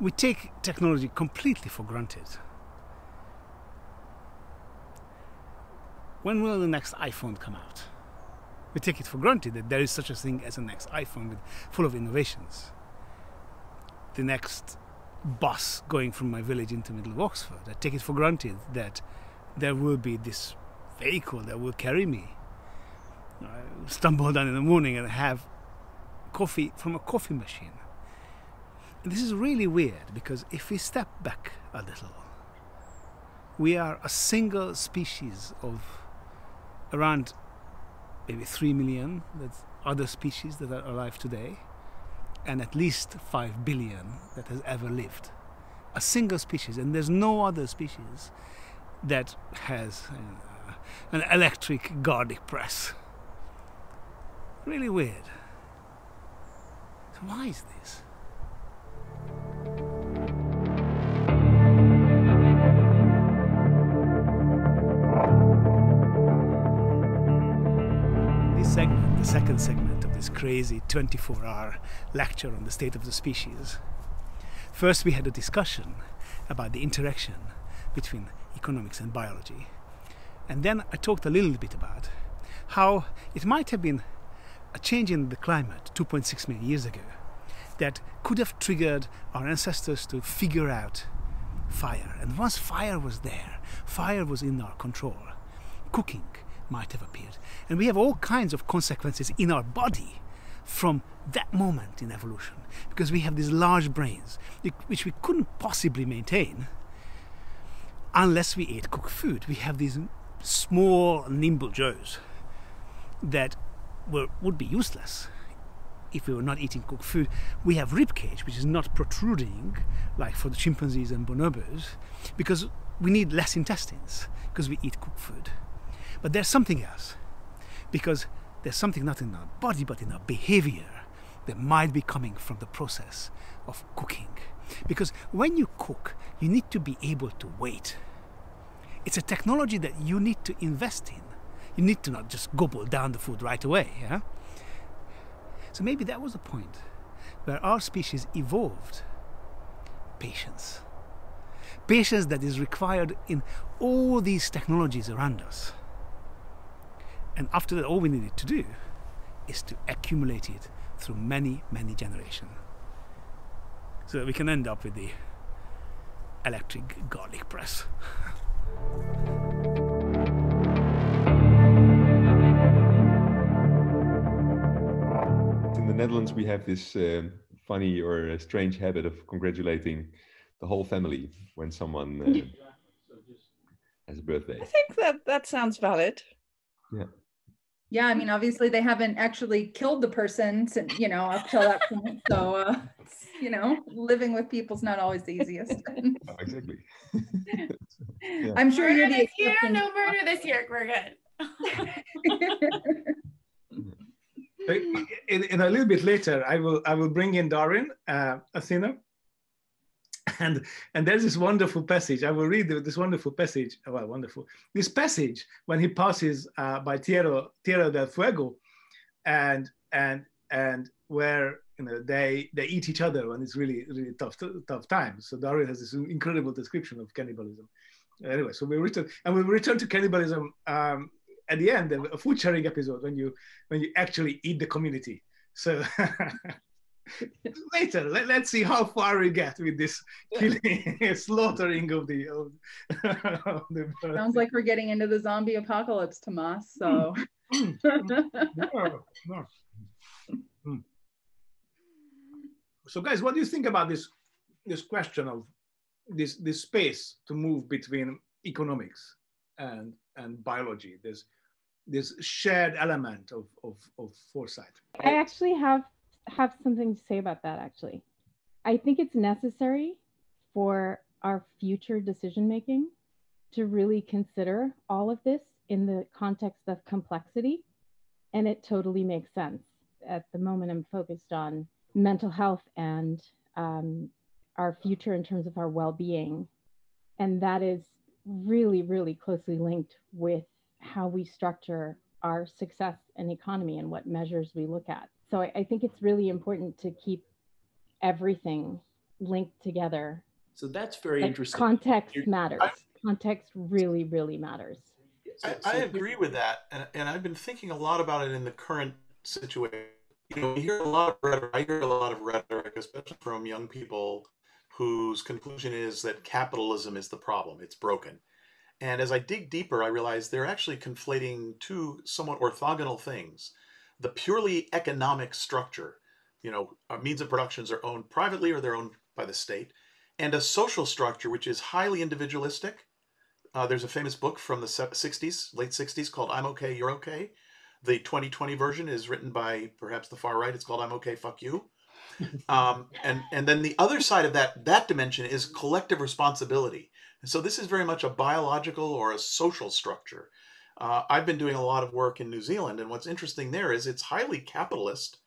we take technology completely for granted. When will the next iPhone come out? We take it for granted that there is such a thing as a next iPhone with, full of innovations. The next bus going from my village into the middle of Oxford. I take it for granted that there will be this vehicle that will carry me. I stumble down in the morning and have coffee from a coffee machine. This is really weird because if we step back a little, we are a single species of around maybe 3 million that's other species that are alive today and at least 5 billion that has ever lived. A single species and there's no other species that has uh, an electric garlic press. Really weird. So why is this second segment of this crazy 24 hour lecture on the state of the species. First, we had a discussion about the interaction between economics and biology. And then I talked a little bit about how it might have been a change in the climate 2.6 million years ago that could have triggered our ancestors to figure out fire. And once fire was there, fire was in our control. Cooking, might have appeared. And we have all kinds of consequences in our body from that moment in evolution because we have these large brains which we couldn't possibly maintain unless we ate cooked food. We have these small, nimble joes that were, would be useless if we were not eating cooked food. We have rib cage, which is not protruding like for the chimpanzees and bonobos, because we need less intestines because we eat cooked food. But there's something else. Because there's something not in our body but in our behavior that might be coming from the process of cooking. Because when you cook, you need to be able to wait. It's a technology that you need to invest in. You need to not just gobble down the food right away. Yeah? So maybe that was the point where our species evolved patience. Patience that is required in all these technologies around us. And after that, all we needed to do is to accumulate it through many, many generations. So that we can end up with the electric garlic press. In the Netherlands, we have this uh, funny or strange habit of congratulating the whole family when someone uh, has a birthday. I think that that sounds valid. Yeah. Yeah, I mean, obviously they haven't actually killed the person, since, you know, up till that point. So, uh, you know, living with people's not always the easiest. Oh, exactly. yeah. I'm sure murder you're the this year, no murder this year. We're good. in, in, a little bit later, I will I will bring in Darwin, uh, Athena, and and there's this wonderful passage. I will read this wonderful passage. Oh, well wonderful. This passage when he passes uh, by tierra, tierra del fuego and and and where you know they they eat each other when it's really really tough tough times so darwin has this incredible description of cannibalism. Anyway so we return and we return to cannibalism um, at the end a food sharing episode when you when you actually eat the community. So later let, us see how far we get with this killing slaughtering of the, of, of the sounds like we're getting into the zombie apocalypse tomas so. Mm. Mm. so guys what do you think about this this question of this this space to move between economics and and biology? There's this shared element of, of, of foresight. I actually have have something to say about that actually. I think it's necessary for our future decision making to really consider all of this in the context of complexity. And it totally makes sense. At the moment, I'm focused on mental health and um, our future in terms of our well being. And that is really, really closely linked with how we structure our success and economy and what measures we look at so I, I think it's really important to keep everything linked together. So that's very Like, interesting. Context You're- matters. I- Context really, really matters. So- I, so I here- agree with that, and, and I've been thinking a lot about it in the current situation. You know, we hear a lot of rhetoric. I hear a lot of rhetoric, especially from young people whose conclusion is that capitalism is the problem. It's broken. And as I dig deeper, I realize they're actually conflating two somewhat orthogonal things: the purely economic structure, you know, our means of productions are owned privately or they're owned by the state, and a social structure which is highly individualistic uh, there's a famous book from the 60s, late 60s called I'm Okay, You're Okay. The 2020 version is written by perhaps the far right. It's called I'm Okay, Fuck You. Um, and, and then the other side of that, that dimension is collective responsibility. And so this is very much a biological or a social structure. Uh, I've been doing a lot of work in New Zealand, and what's interesting there is it's highly capitalist,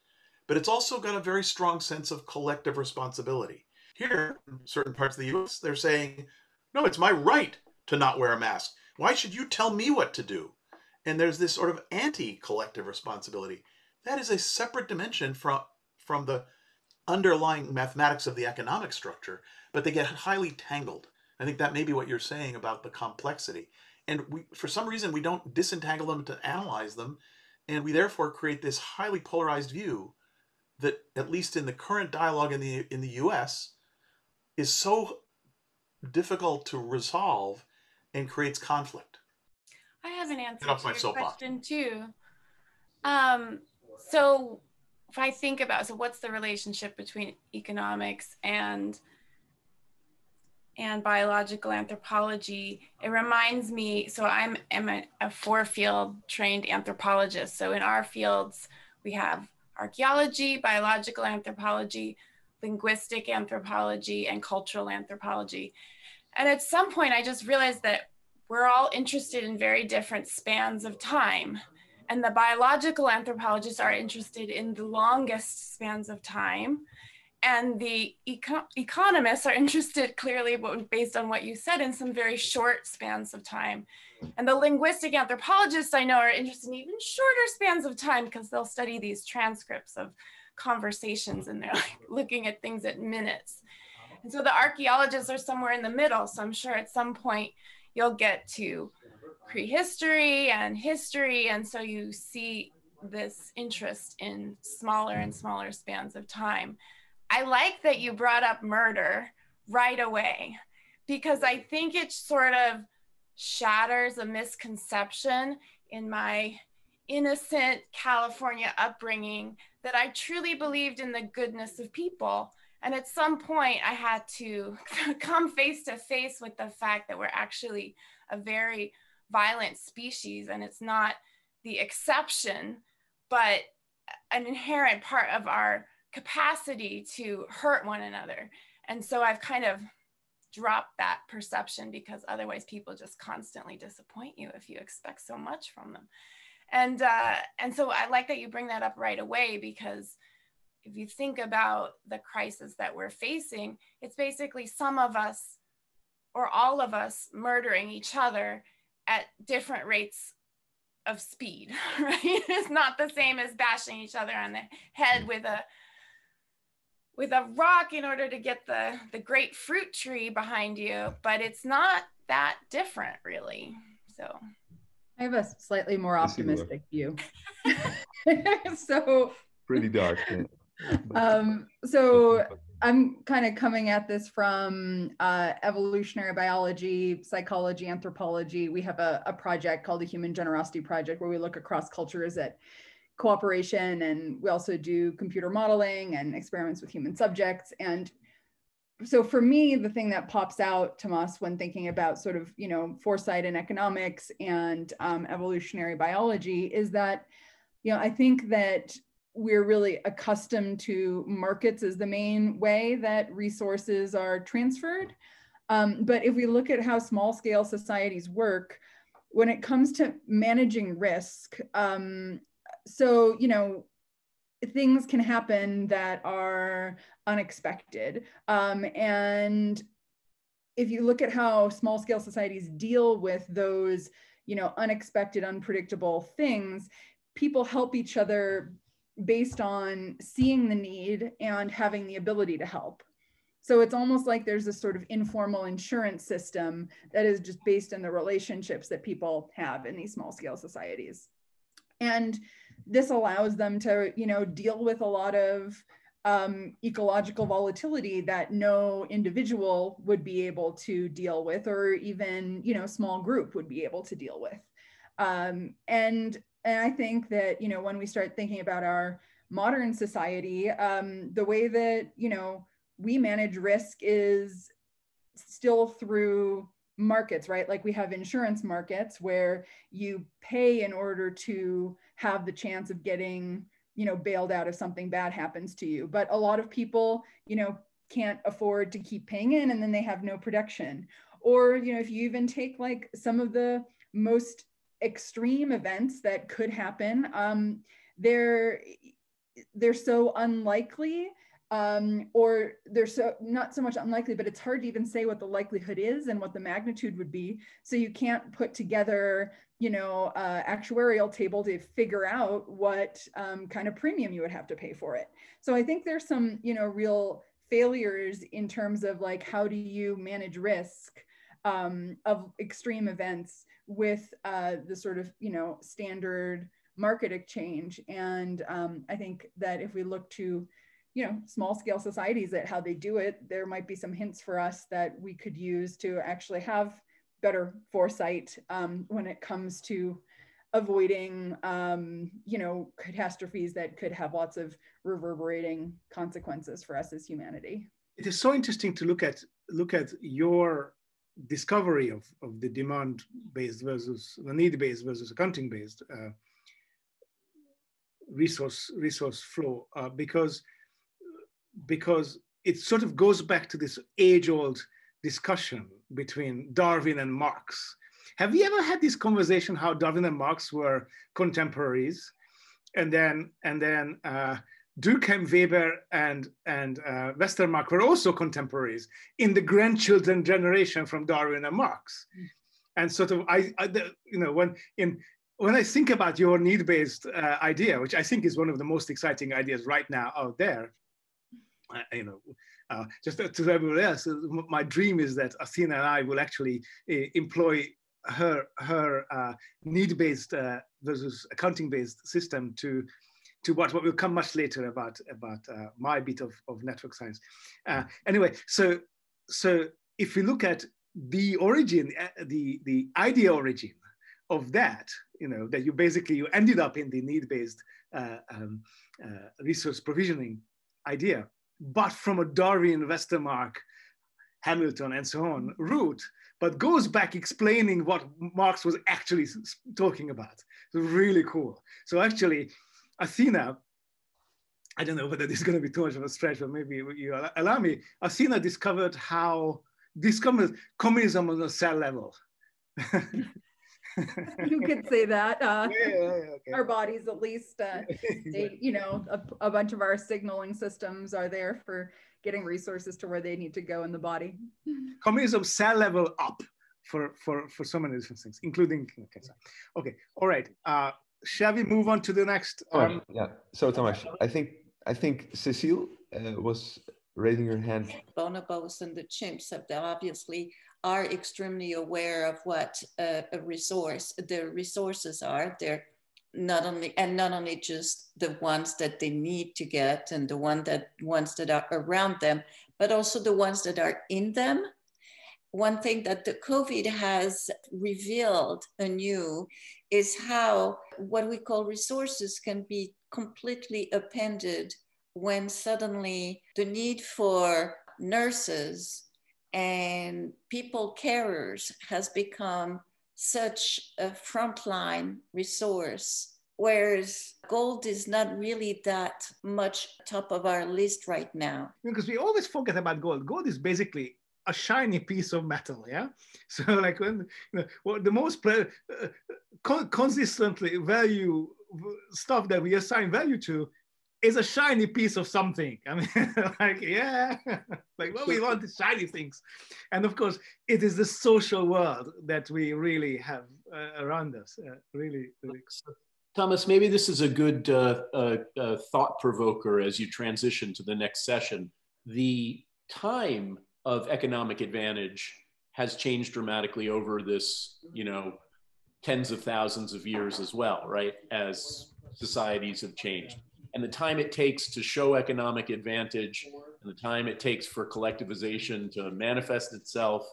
but it's also got a very strong sense of collective responsibility. Here, in certain parts of the US, they're saying, no, it's my right to not wear a mask. Why should you tell me what to do? And there's this sort of anti-collective responsibility. That is a separate dimension from from the underlying mathematics of the economic structure, but they get highly tangled. I think that may be what you're saying about the complexity. And we, for some reason, we don't disentangle them to analyze them, and we therefore create this highly polarized view that, at least in the current dialogue in the in the U.S., is so difficult to resolve and creates conflict. I have an answer Get off to my your question too. Um, so if I think about so what's the relationship between economics and and biological anthropology, it reminds me. So I'm, am a, a four field trained anthropologist. So in our fields, we have archaeology, biological anthropology, linguistic anthropology, and cultural anthropology. And at some point, I just realized that we're all interested in very different spans of time. And the biological anthropologists are interested in the longest spans of time. And the eco- economists are interested clearly, based on what you said, in some very short spans of time. And the linguistic anthropologists I know are interested in even shorter spans of time because they'll study these transcripts of conversations and they're like looking at things at minutes. And so the archaeologists are somewhere in the middle. So I'm sure at some point you'll get to prehistory and history. And so you see this interest in smaller and smaller spans of time. I like that you brought up murder right away because I think it sort of shatters a misconception in my innocent California upbringing that I truly believed in the goodness of people. And at some point, I had to come face to face with the fact that we're actually a very violent species and it's not the exception, but an inherent part of our capacity to hurt one another. And so I've kind of dropped that perception because otherwise people just constantly disappoint you if you expect so much from them. And uh, and so I like that you bring that up right away because if you think about the crisis that we're facing, it's basically some of us or all of us murdering each other at different rates of speed, right? It's not the same as bashing each other on the head with a with a rock in order to get the the great fruit tree behind you, but it's not that different really. So I have a slightly more I see the look. optimistic view. so, Pretty dark. yeah. um, so I'm kind of coming at this from uh, evolutionary biology, psychology, anthropology. We have a, a project called the Human Generosity Project where we look across cultures at cooperation and we also do computer modeling and experiments with human subjects. And so for me, the thing that pops out, Tomas, when thinking about sort of, you know, foresight in economics and um, evolutionary biology is that, you know, I think that we're really accustomed to markets as the main way that resources are transferred. Um, but if we look at how small scale societies work, when it comes to managing risk, um, so, you know, things can happen that are unexpected. Um, and if you look at how small scale societies deal with those, you know, unexpected, unpredictable things, people help each other based on seeing the need and having the ability to help. So it's almost like there's a sort of informal insurance system that is just based in the relationships that people have in these small scale societies. And this allows them to, you know, deal with a lot of um, ecological volatility that no individual would be able to deal with, or even, you know, small group would be able to deal with. Um, and and I think that, you know, when we start thinking about our modern society, um, the way that, you know, we manage risk is still through markets, right? Like we have insurance markets where you pay in order to have the chance of getting, you know, bailed out if something bad happens to you. But a lot of people, you know, can't afford to keep paying in and then they have no protection. Or, you know, if you even take like some of the most extreme events that could happen, um, they're they're so unlikely um, or they're so not so much unlikely, but it's hard to even say what the likelihood is and what the magnitude would be. So you can't put together, you know, uh, actuarial table to figure out what um, kind of premium you would have to pay for it. So I think there's some, you know, real failures in terms of like how do you manage risk um, of extreme events with uh, the sort of, you know, standard market exchange. And um, I think that if we look to you know small scale societies at how they do it there might be some hints for us that we could use to actually have better foresight um, when it comes to avoiding um, you know catastrophes that could have lots of reverberating consequences for us as humanity. It is so interesting to look at look at your discovery of, of the demand based versus the need based versus accounting based uh, resource resource flow uh, because because it sort of goes back to this age-old discussion between Darwin and Marx. Have you ever had this conversation how Darwin and Marx were contemporaries, and then and then uh, Durkheim, Weber, and and uh, Westermarck were also contemporaries in the grandchildren generation from Darwin and Marx, and sort of I, I you know when in when I think about your need-based uh, idea, which I think is one of the most exciting ideas right now out there, you know, uh, just to everyone else, uh, my dream is that Athena and I will actually uh, employ her her uh, need-based uh, versus accounting-based system to to what what will come much later about about uh, my bit of, of network science. anyway, so so if we look at the origin, the the idea origin of that, you know, that you basically you ended up in the need-based um, resource provisioning idea but from a Darwin, Westermarck, Hamilton, and so on route, but goes back explaining what Marx was actually talking about. So really cool. So actually, Athena, I don't know whether this is going to be too much of a stretch, but maybe you allow me. Athena discovered how discovered communism on a cell level. you could say that. Uh, yeah, yeah, okay. Our bodies, at least, uh, they, you know, a, a, bunch of our signaling systems are there for getting resources to where they need to go in the body. Communism cell level up for for for so many different things, including okay. okay. All right. Uh, shall we move on to the next? Um... Oh, yeah. So Thomas, I think I think Cecile uh, was raising her hand. Bonobos and the chimps have obviously are extremely aware of what a, a resource, the resources are. They're not only and not only just the ones that they need to get and the one that ones that are around them, but also the ones that are in them. One thing that the COVID has revealed anew is how what we call resources can be completely appended when suddenly the need for nurses and people carers has become such a frontline resource whereas gold is not really that much top of our list right now. Because we always forget about gold. Gold is basically a shiny piece of metal yeah? So like when you know, well, the most uh, consistently value stuff that we assign value to is a shiny piece of something. I mean, like, yeah, like, well, we want the shiny things. And of course, it is the social world that we really have uh, around us. Uh, really, really. Thomas, maybe this is a good uh, uh, uh, thought provoker as you transition to the next session. The time of economic advantage has changed dramatically over this, you know, tens of thousands of years as well, right? As societies have changed. And the time it takes to show economic advantage and the time it takes for collectivization to manifest itself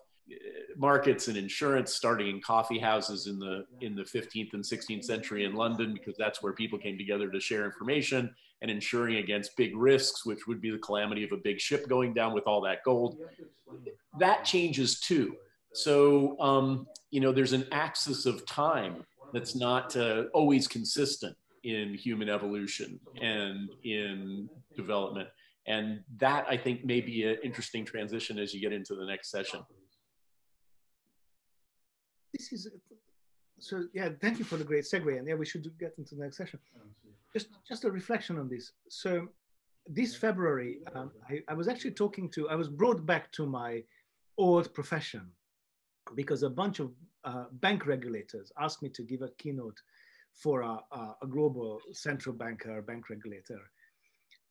markets and insurance starting in coffee houses in the in the 15th and 16th century in London because that's where people came together to share information and insuring against big risks which would be the calamity of a big ship going down with all that gold. That changes too. So um, you know there's an axis of time that's not uh, always consistent in human evolution and in development. And that i think may be an interesting transition as you get into the next session. This is so yeah thank you for the great segue and yeah we should get into the next session. Just just a reflection on this. So this february um, I, I, was actually talking to i was brought back to my old profession because a bunch of uh, bank regulators asked me to give a keynote for a, a, global central banker bank regulator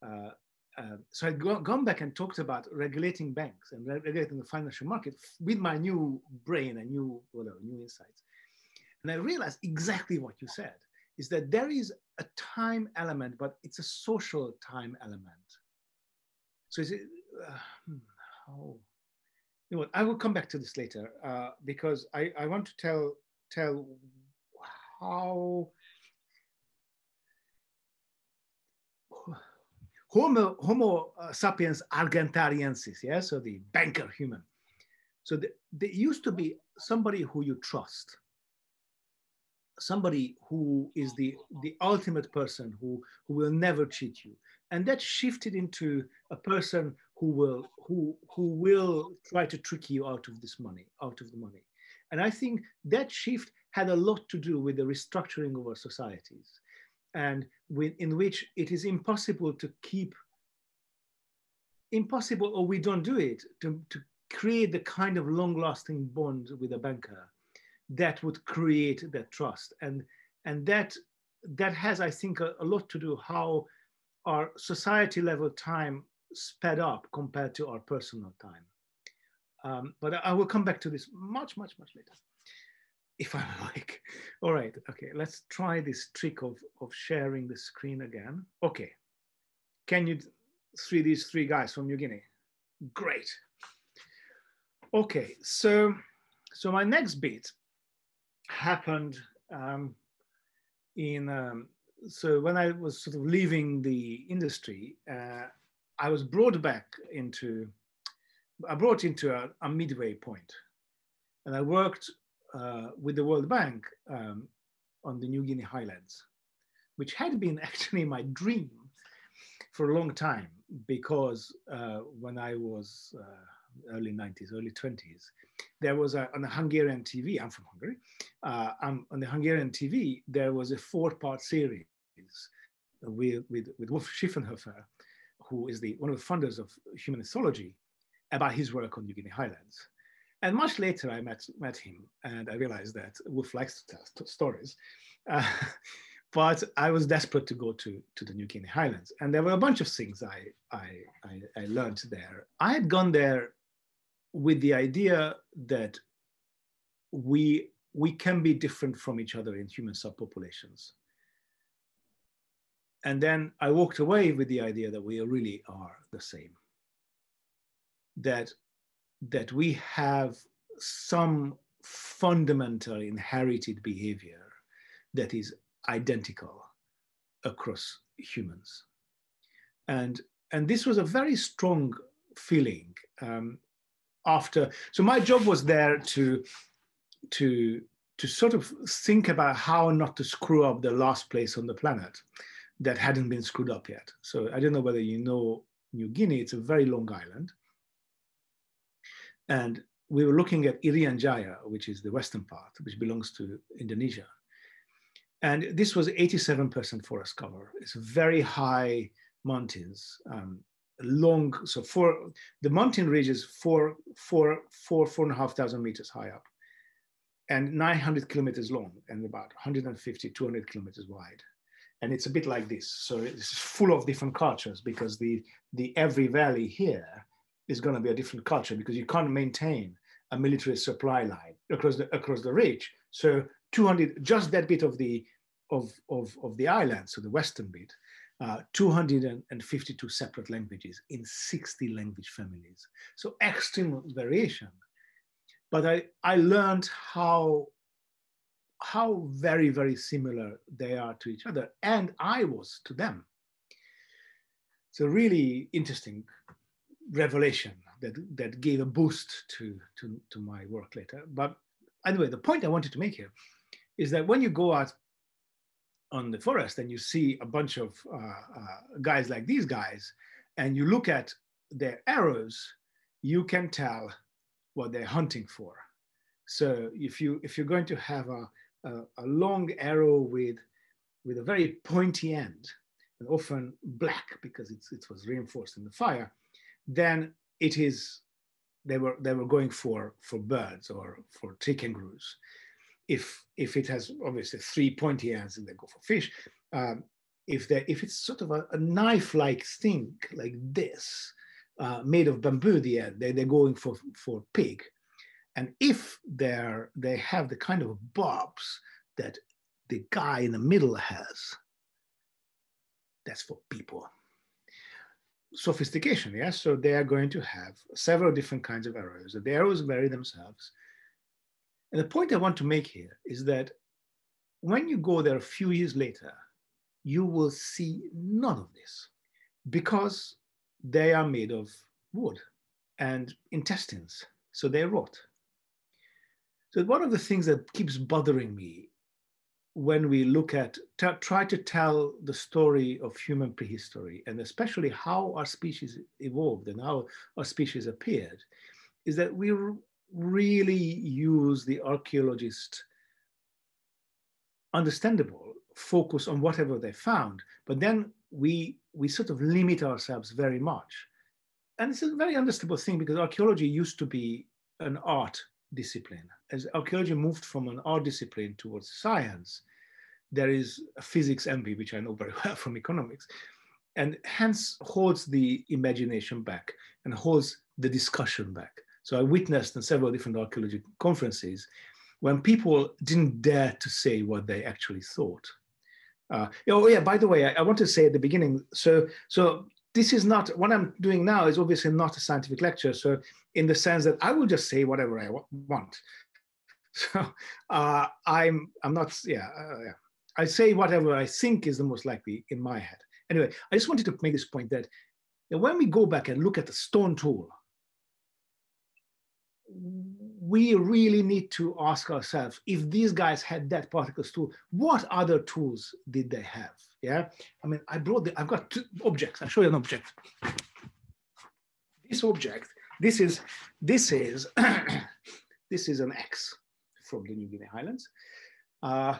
uh, uh, so I'd go, gone back and talked about regulating banks and regulating the financial market with my new brain and new, whatever, new insights. And I realized exactly what you said, is that there is a time element, but it's a social time element. So is it, uh, how, you know what, I will come back to this later uh, because I, I want to tell, tell how Homo, Homo uh, sapiens argentariensis, yeah, so the banker human. So the, there used to be somebody who you trust, somebody who is the, the ultimate person who, who will never cheat you. And that shifted into a person who will, who, who will try to trick you out of this money, out of the money. And I think that shift had a lot to do with the restructuring of our societies and with, in which it is impossible to keep, impossible or we don't do it, to, to create the kind of long lasting bond with a banker that would create that trust. And, and that, that has, I think, a, a lot to do how our society level time sped up compared to our personal time. Um, but I will come back to this much, much, much later if I like. All right, okay, let's try this trick of, of sharing the screen again. Okay, can you see these three guys from New Guinea? Great. Okay, so, so my next bit happened um, in, um, so when I was sort of leaving the industry, uh, I was brought back into, I brought into a, a midway point and I worked uh, with the World Bank um, on the New Guinea highlands, which had been actually my dream for a long time because uh, when I was uh, early 90s, early 20s, there was a, on the Hungarian TV, I'm from Hungary, uh, um, on the Hungarian TV, there was a four part series with, with, with Wulf Schiefenhövel, who is the, one of the funders of human ethology, about his work on New Guinea highlands. And much later, I met, met him and I realized that Wulf likes to tell stories. Uh, but I was desperate to go to, to the New Guinea Highlands. And there were a bunch of things I, I, I, I learned there. I had gone there with the idea that we, we can be different from each other in human subpopulations. And then I walked away with the idea that we really are the same. That that we have some fundamental inherited behavior that is identical across humans. And, and this was a very strong feeling um, after, so my job was there to, to, to sort of think about how not to screw up the last place on the planet that hadn't been screwed up yet. So I don't know whether you know New Guinea, it's a very long island. And we were looking at Irian Jaya, which is the western part, which belongs to Indonesia. And this was 87% forest cover. It's very high mountains, um, long, so for the mountain ridge is four, four, four, four and a half thousand meters high up and 900 kilometers long and about 150, 200 kilometers wide. And it's a bit like this. So it's full of different cultures because the, the every valley here is going to be a different culture because you can't maintain a military supply line across the across the ridge. So 200, just that bit of the of of, of the island, so the western bit, uh, 252 separate languages in 60 language families. So extreme variation. But I, I learned how, how very, very similar they are to each other. And I was to them. So really interesting revelation that, that gave a boost to, to, to my work later. But anyway, the point I wanted to make here is that when you go out on the forest and you see a bunch of uh, uh, guys like these guys, and you look at their arrows, you can tell what they're hunting for. So if you if you're going to have a, a, a long arrow with with a very pointy end, and often black because it was reinforced in the fire, then it is they were they were going for for birds or for tree kangaroos if if it has obviously three pointy ends and they go for fish, um, if they if it's sort of a, a knife-like thing like this, uh, made of bamboo, the end they, they're going for for pig, and if they're they have the kind of bobs that the guy in the middle has, that's for people. Sophistication, yes. So they are going to have several different kinds of arrows. The arrows vary themselves and the point I want to make here is that when you go there a few years later, you will see none of this because they are made of wood and intestines, so they rot. So one of the things that keeps bothering me when we look at, try to tell the story of human prehistory, and especially how our species evolved and how our species appeared, is that we really use the archaeologist understandable focus on whatever they found but then we we sort of limit ourselves very much. And it's a very understandable thing because archaeology used to be an art discipline as archaeology moved from an art discipline towards science there is a physics envy which i know very well from economics and hence holds the imagination back and holds the discussion back so I witnessed in several different archaeology conferences when people didn't dare to say what they actually thought. Uh, oh yeah, by the way, I, I, want to say at the beginning, so, so this is not, what I'm doing now is obviously not a scientific lecture. So in the sense that I will just say whatever I want. So uh, I'm, I'm not, yeah, uh, yeah. I say whatever I think is the most likely in my head. Anyway, I just wanted to make this point that, when we go back and look at the stone tool, we really need to ask ourselves if these guys had that particles tool, what other tools did they have? Yeah, I mean, I brought the, I've got two objects. I'll show you an object. This object, this is, this is, this is an X from the New Guinea Highlands. Uh,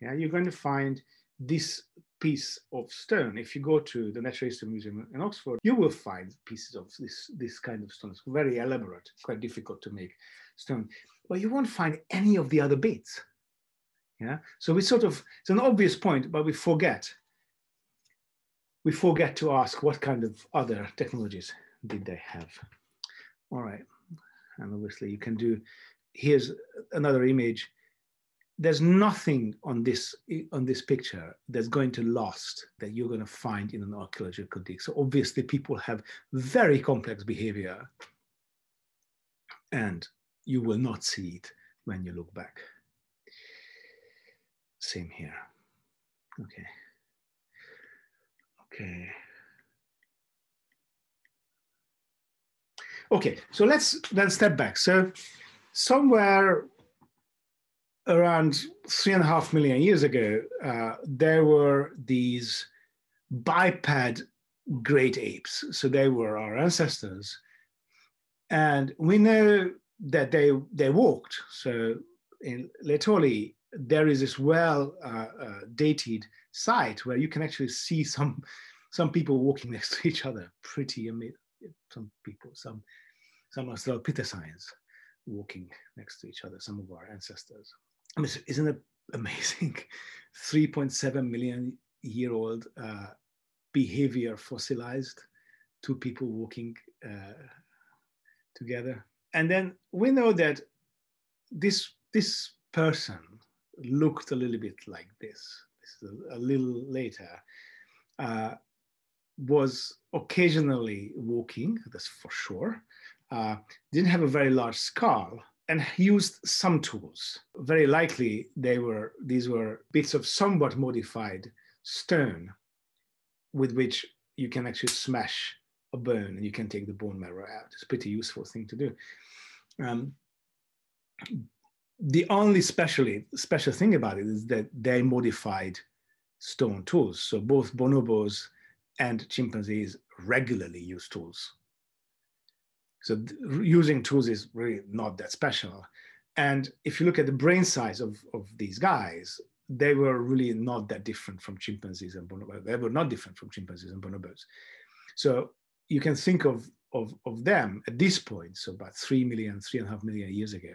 yeah, you're going to find this piece of stone. If you go to the Natural History Museum in Oxford, you will find pieces of this, this kind of stone. It's very elaborate, quite difficult to make stone, but you won't find any of the other bits. Yeah, so we sort of, it's an obvious point, but we forget. We forget to ask what kind of other technologies did they have? All right, and obviously you can do, here's another image there's nothing on this on this picture that's going to last that you're going to find in an archaeological dig. So obviously people have very complex behavior and you will not see it when you look back. Same here. Okay. Okay. Okay, so let's then step back. So somewhere around three and a half million years ago, uh, there were these biped great apes. So they were our ancestors. And we know that they, they walked. So in Laetoli, there is this well uh, uh, dated site where you can actually see some, some people walking next to each other. Pretty. Some people, some, some Australopithecines walking next to each other, some of our ancestors. I mean, isn't it amazing? 3.7 million year old uh, behavior fossilized two people walking uh, together. And then we know that this, this person looked a little bit like this. This is a, a little later. Uh, was occasionally walking, that's for sure. Uh, didn't have a very large skull and used some tools. Very likely they were these were bits of somewhat modified stone with which you can actually smash a bone and you can take the bone marrow out. It's a pretty useful thing to do. Um, the only specially special thing about it is that they modified stone tools. So both bonobos and chimpanzees regularly use tools. So using tools is really not that special. And if you look at the brain size of, of these guys, they were really not that different from chimpanzees and bonobos. They were not different from chimpanzees and bonobos. So you can think of, of, of them at this point, so about three million, three and a half million years ago,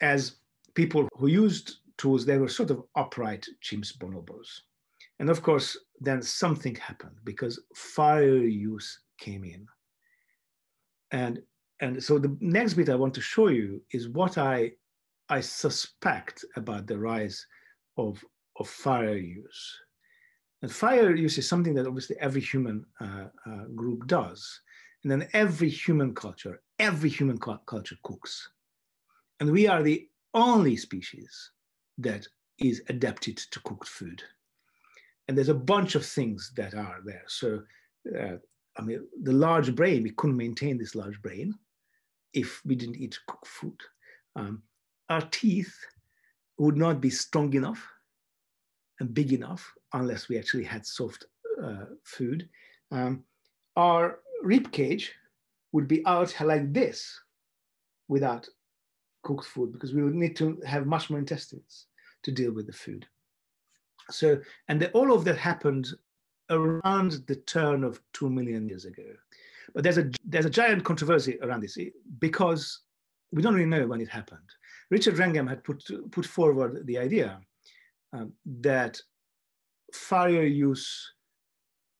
as people who used tools, they were sort of upright chimps bonobos. And of course, then something happened because fire use came in. And, and so the next bit I want to show you is what I, I suspect about the rise of, of fire use. And fire use is something that obviously every human uh, uh, group does. And then every human culture, every human culture cooks. And we are the only species that is adapted to cooked food. And there's a bunch of things that are there. So, uh, I mean, the large brain, we couldn't maintain this large brain if we didn't eat cooked food. Um, our teeth would not be strong enough and big enough unless we actually had soft uh, food. Um, our rib cage would be out like this without cooked food because we would need to have much more intestines to deal with the food. So, and the, all of that happened around the turn of two million years ago. But there's a there's a giant controversy around this because we don't really know when it happened. Richard Wrangham had put put forward the idea um, that fire use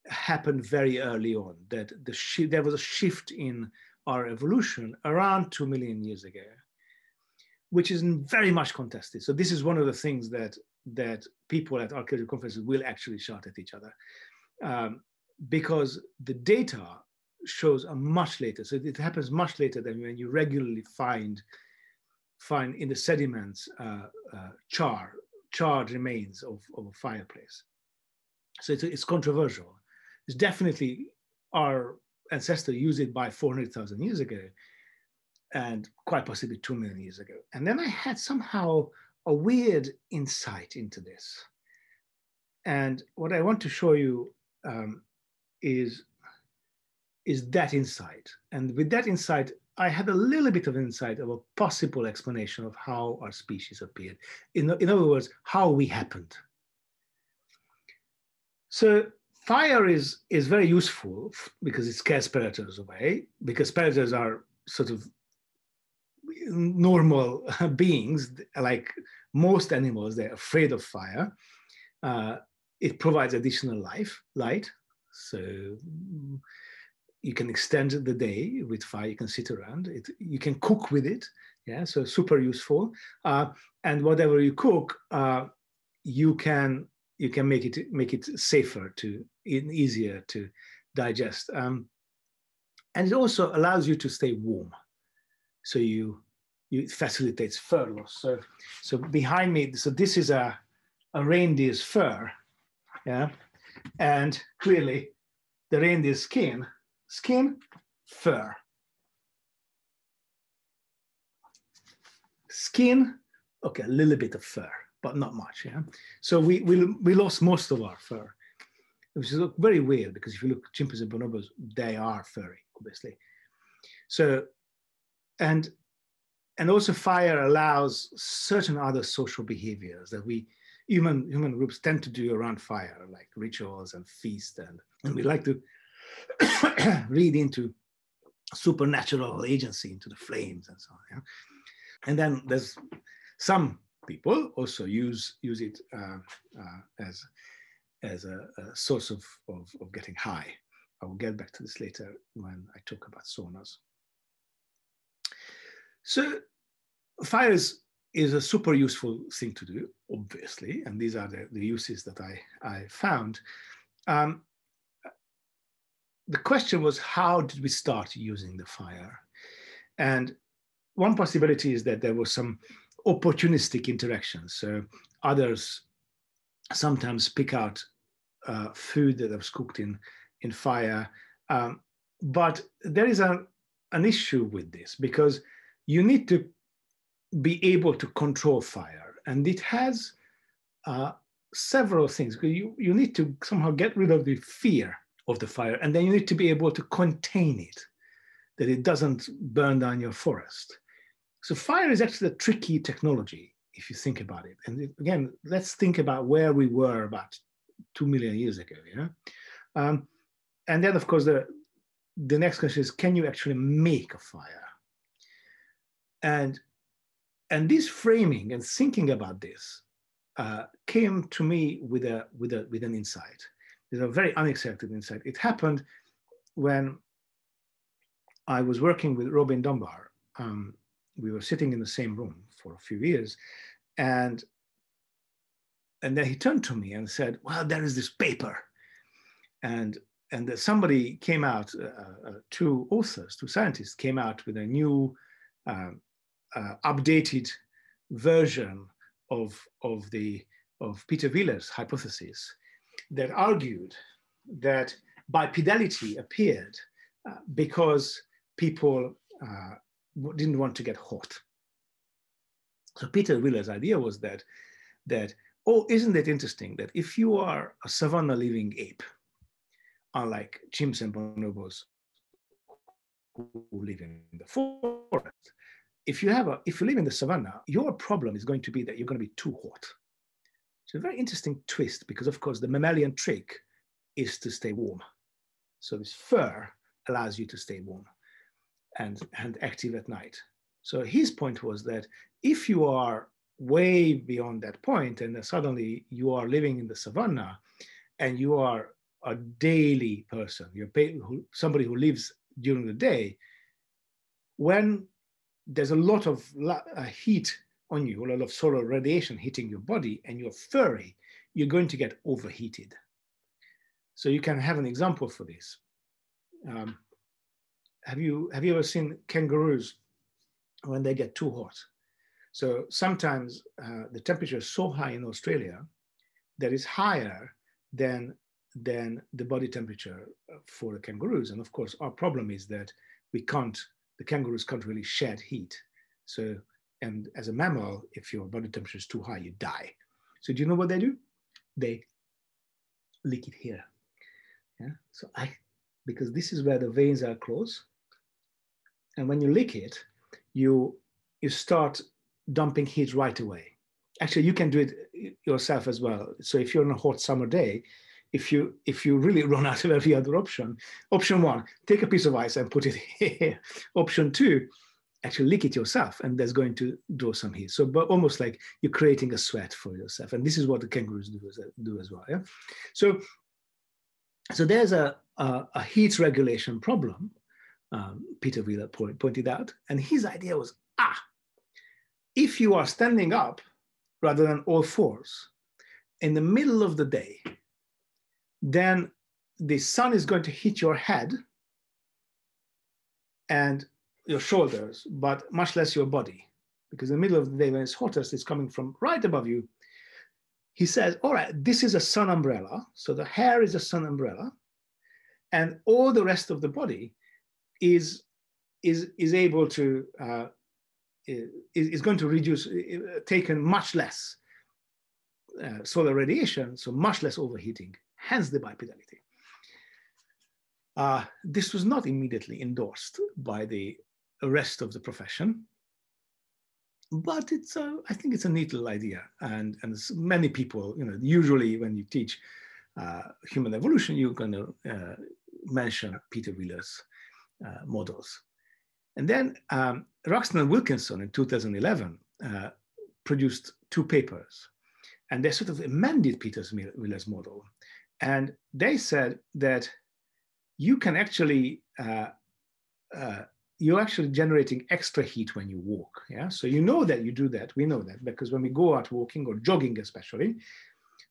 happened very early on. That the there was a shift in our evolution around two million years ago, which is very much contested. So this is one of the things that that people at archaeological conferences will actually shout at each other um, because the data shows a much later. So it happens much later than when you regularly find find in the sediments uh, uh, char, charred remains of, of a fireplace. So it's, it's controversial. It's definitely our ancestor used it by 400,000 years ago and quite possibly 2 million years ago. And then I had somehow a weird insight into this. And what I want to show you um, is, is that insight. And with that insight, I had a little bit of insight of a possible explanation of how our species appeared. In, in other words, how we happened. So fire is, is very useful because it scares predators away, because predators are sort of normal beings, like most animals, they're afraid of fire. Uh, it provides additional life, light. So you can extend the day with fire. You can sit around. It, you can cook with it. Yeah, so super useful. Uh, and whatever you cook, uh, you can you can make it make it safer to easier to digest. Um, and it also allows you to stay warm. So you it facilitates fur loss. So, so behind me, so this is a, a reindeer's fur, yeah, and clearly the reindeer skin, skin, fur. Skin, okay, a little bit of fur, but not much, yeah. So we, we, we lost most of our fur, which is very weird because if you look at chimpanzees and bonobos, they are furry, obviously. So, and and also fire allows certain other social behaviors that we human human groups tend to do around fire like rituals and feast and, and we like to read into supernatural agency into the flames and so on yeah? and then there's some people also use use it uh, uh, as as a, a source of, of, of, getting high I will get back to this later when I talk about saunas. So fire is, a super useful thing to do, obviously, and these are the, the uses that I, I found. Um, the question was, how did we start using the fire? And one possibility is that there was some opportunistic interactions. So others sometimes pick out uh, food that was cooked in, in fire. Um, but there is a, an issue with this because you need to be able to control fire. And it has uh, several things. You, you need to somehow get rid of the fear of the fire, and then you need to be able to contain it, that it doesn't burn down your forest. So fire is actually a tricky technology if you think about it. And again, let's think about where we were about two million years ago. Yeah, um, and then of course the the next question is, can you actually make a fire? And and this framing and thinking about this uh, came to me with a with a with an insight. It's a very unexpected insight. It happened when I was working with Robin Dunbar. Um, we were sitting in the same room for a few years, and and then he turned to me and said, "Well, there is this paper," and and somebody came out, uh, uh, two authors, two scientists came out with a new, uh, updated version of of the of Peter Wheeler's hypothesis that argued that bipedality appeared uh, because people uh, didn't want to get hot. So Peter Wheeler's idea was that, that, oh, isn't it interesting that if you are a savanna living ape, unlike chimps and bonobos who live in the forest, if you have a, if you live in the savanna, your problem is going to be that you're going to be too hot. It's a very interesting twist because, of course, the mammalian trick is to stay warm. So this fur allows you to stay warm and, and active at night. So his point was that if you are way beyond that point and suddenly you are living in the savannah and you are a daily person, you're somebody who lives during the day, when there's a lot of uh, heat on you, a lot of solar radiation hitting your body, and you're furry, you're going to get overheated. So you can have an example for this. Um, have you have you ever seen kangaroos when they get too hot? So sometimes uh, the temperature is so high in Australia that is higher than than the body temperature for the kangaroos. And of course, our problem is that we can't, the kangaroos can't really shed heat. So and as a mammal, if your body temperature is too high, you die. So do you know what they do? They lick it here. Yeah. So I, because this is where the veins are close. And when you lick it, you you start dumping heat right away. Actually, you can do it yourself as well. So if you're on a hot summer day, if you if you really run out of every other option, option one, take a piece of ice and put it here. option two, actually lick it yourself and that's going to draw some heat. So but almost like you're creating a sweat for yourself. And this is what the kangaroos do as, do as well. Yeah? So, so there's a, a, a heat regulation problem, um, Peter Wheeler point, pointed out. And his idea was, ah, if you are standing up rather than all fours in the middle of the day, then the sun is going to hit your head and your shoulders, but much less your body. Because in the middle of the day when it's hottest, it's coming from right above you. He says, all right, this is a sun umbrella. So the hair is a sun umbrella. And all the rest of the body is, is, is able to, uh, is, is going to reduce, uh, taken much less uh, solar radiation, so much less overheating, hence the bipedality. Uh, this was not immediately endorsed by the rest of the profession. But it's a, I think it's a neat little idea. And, and many people, you know, usually when you teach uh, human evolution, you're going to uh, mention Peter Wheeler's uh, models. And then um, Ruxton and Wilkinson in 2011 uh, produced two papers. And they sort of amended Peter Wheeler's model. And they said that you can actually uh, uh, you're actually generating extra heat when you walk. Yeah, so you know that you do that. We know that because when we go out walking or jogging, especially,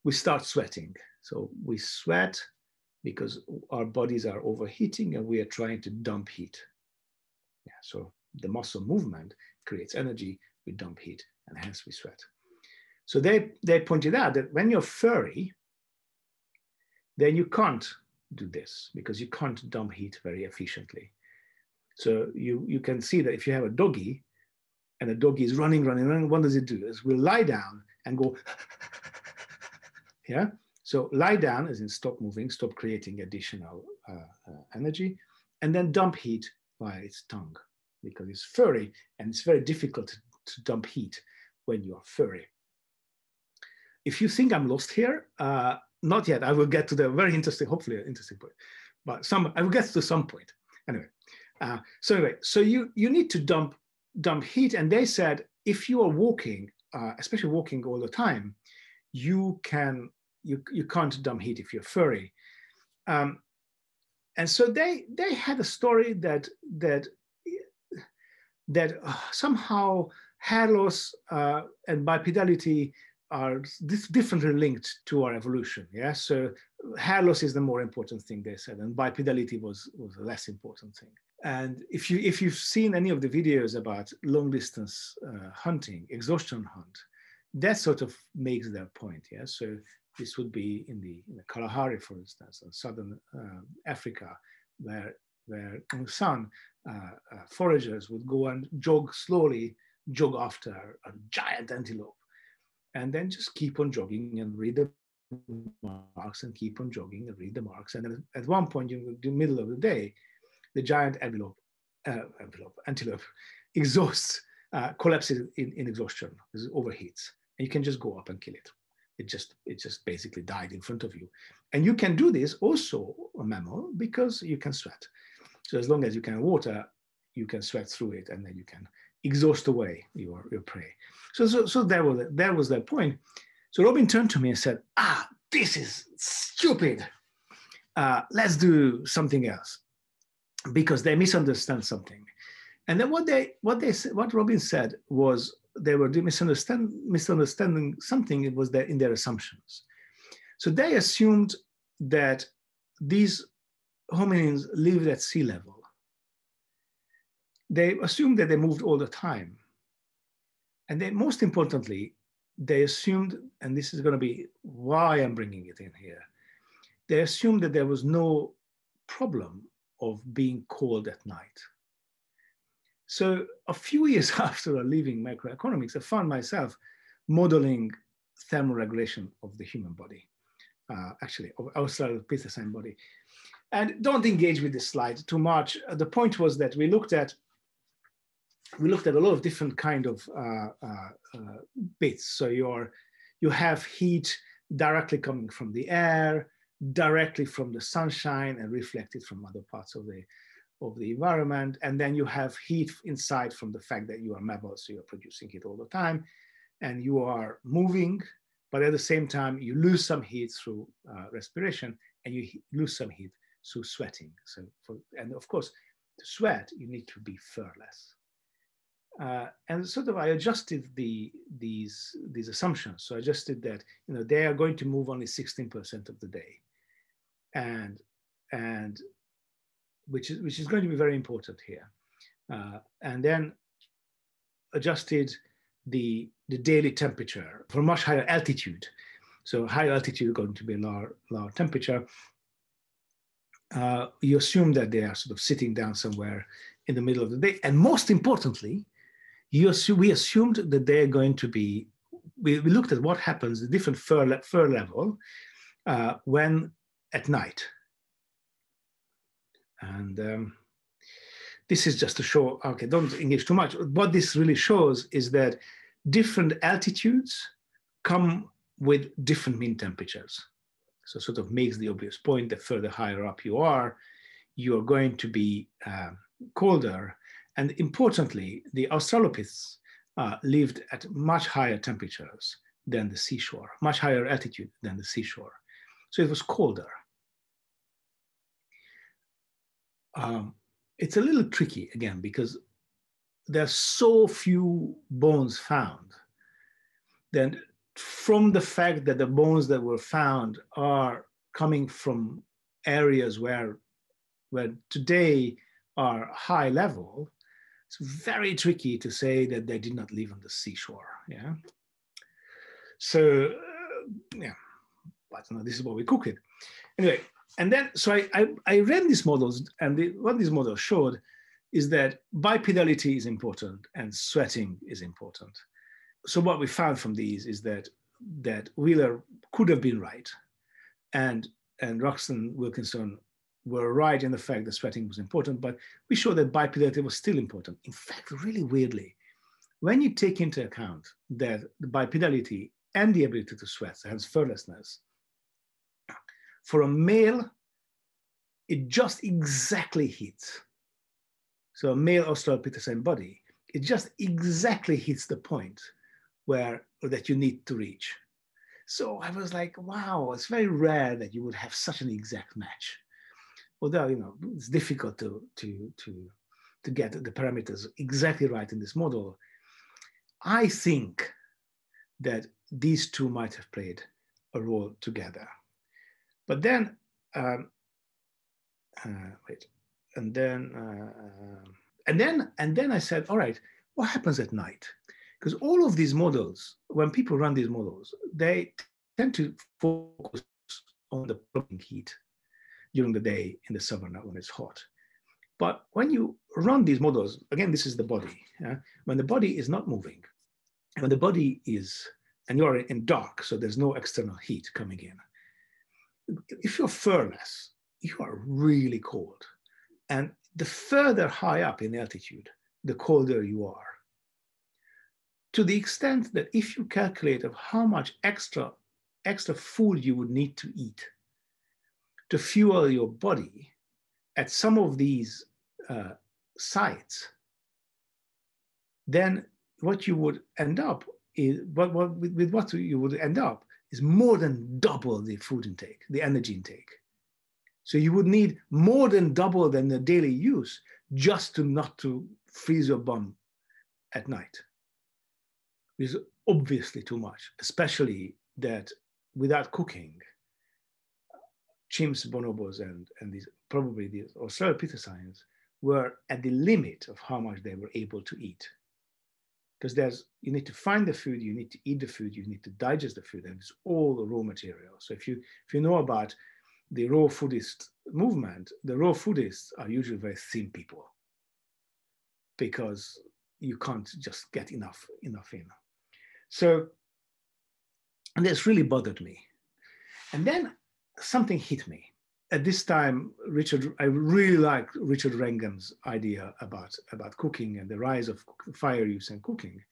we start sweating. So we sweat because our bodies are overheating and we are trying to dump heat. Yeah, so the muscle movement creates energy, we dump heat, and hence we sweat. So they, they pointed out that when you're furry, then you can't do this because you can't dump heat very efficiently. So you, you can see that if you have a doggy and the doggy is running, running, running, what does it do? It will lie down and go, yeah? So lie down as in stop moving, stop creating additional uh, uh, energy, and then dump heat via its tongue because it's furry and it's very difficult to, to dump heat when you are furry. If you think I'm lost here, uh, not yet. I will get to the very interesting, hopefully interesting point, but some I will get to some point. Anyway, uh, so anyway, so you you need to dump dump heat, and they said if you are walking, uh, especially walking all the time, you can you you can't dump heat if you're furry. Um, and so they they had a story that that that uh, somehow hair loss uh, and bipedality are differently linked to our evolution. Yeah, so hair loss is the more important thing they said, and bipedality was was a less important thing. And if you if you've seen any of the videos about long distance uh, hunting, exhaustion hunt, that sort of makes their point. Yeah, so this would be in the, in the Kalahari, for instance, in southern uh, Africa, where where San uh, uh, foragers would go and jog slowly, jog after a giant antelope, and then just keep on jogging and read the marks and keep on jogging and read the marks. And at one point in the middle of the day, the giant envelope, uh, envelope antelope exhausts, uh, collapses in, in exhaustion, overheats, and you can just go up and kill it. It just it just basically died in front of you, and you can do this also a mammal because you can sweat. So as long as you can water, you can sweat through it, and then you can exhaust away your, your prey. So so so that was that was that point. So Robin turned to me and said, "Ah, this is stupid. Uh, let's do something else." because they misunderstand something. And then what they what they what Robin said was they were misunderstand, misunderstanding something. It was there in their assumptions. So they assumed that these hominins lived at sea level. They assumed that they moved all the time. And then most importantly, they assumed, and this is going to be why I'm bringing it in here, they assumed that there was no problem of being cold at night. So a few years after leaving macroeconomics, I found myself modeling thermoregulation of the human body, uh, actually of Australopithecine body. And don't engage with this slide too much. The point was that we looked at we looked at a lot of different kind of uh, uh, uh bits. So you're, you have heat directly coming from the air, directly from the sunshine and reflected from other parts of the of the environment. And then you have heat inside from the fact that you are mammals, so you're producing heat all the time, and you are moving, but at the same time you lose some heat through uh, respiration, and you lose some heat through sweating. So, for, and of course, to sweat you need to be furless. Uh, and sort of I adjusted the these these assumptions. So I adjusted that you know they are going to move only 16% of the day and and which is which is going to be very important here. Uh, and then adjusted the the daily temperature for much higher altitude. So higher altitude going to be a lower lower temperature. Uh, you assume that they are sort of sitting down somewhere in the middle of the day, and most importantly, assume, we assumed that they're going to be. We, we looked at what happens, the different fur, fur level, uh, when at night. And um, this is just to show, okay, don't engage too much. What this really shows is that different altitudes come with different mean temperatures. So sort of makes the obvious point that further higher up you are, you are going to be uh, colder. And importantly, the Australopiths uh, lived at much higher temperatures than the seashore, much higher altitude than the seashore. So it was colder. um, it's a little tricky again because there's so few bones found. Then from the fact that the bones that were found are coming from areas where, where today are high level, it's very tricky to say that they did not live on the seashore. Yeah. So uh, yeah, but no, this is what we cook it. Anyway, and then so I I, I ran these models, and the, what these models showed is that bipedality is important and sweating is important. So what we found from these is that that Wheeler could have been right, and and Ruxton Wilkinson were right in the fact that sweating was important, but we showed that bipedality was still important. In fact, really weirdly, when you take into account that the bipedality and the ability to sweat, hence furlessness, for a male, it just exactly hits. So a male Australopithecine body, it just exactly hits the point where that you need to reach. So I was like, wow, it's very rare that you would have such an exact match. Although you know it's difficult to to to to get the parameters exactly right in this model, I think that these two might have played a role together. But then, um, uh, wait, and then, uh, and then, and then I said, all right, what happens at night? Because all of these models, when people run these models, they tend to focus on the pumping heat during the day in the savannah when it's hot. But when you run these models, again, this is the body. Yeah? When the body is not moving, when the body is, and you're in dark, so there's no external heat coming in, if you're furless, you are really cold. And the further high up in altitude, the colder you are. To the extent that if you calculate of how much extra, extra food you would need to eat to fuel your body at some of these uh, sites, then what you would end up is what, what, with, with what you would end up is more than double the food intake, the energy intake. So you would need more than double than the daily use just to not to freeze your bum at night. Which is obviously too much, especially that without cooking, chimps, bonobos, and, and these probably these Australopithecines were at the limit of how much they were able to eat because there's you need to find the food, you need to eat the food, you need to digest the food, and it's all the raw material. So if you if you know about the raw foodist movement, the raw foodists are usually very thin people because you can't just get enough enough in. So and this really bothered me. And then something hit me at this time, Richard, I really like Richard Wrangham's idea about, about cooking and the rise of fire use and cooking.